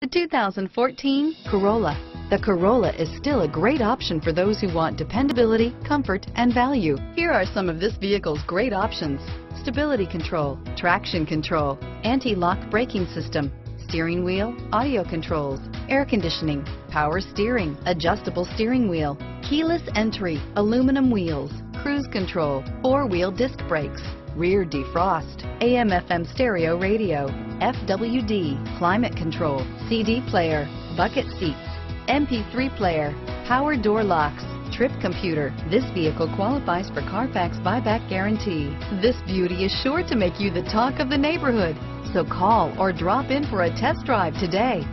The 2014 Corolla. The Corolla is still a great option for those who want dependability, comfort, and value. Here are some of this vehicle's great options. Stability control, traction control, anti-lock braking system, steering wheel, audio controls, air conditioning, power steering, adjustable steering wheel, keyless entry, aluminum wheels, cruise control, four-wheel disc brakes, rear defrost, AM FM stereo radio, FWD, climate control, CD player, bucket seats, MP3 player, power door locks, trip computer. This vehicle qualifies for Carfax buyback guarantee. This beauty is sure to make you the talk of the neighborhood. So call or drop in for a test drive today.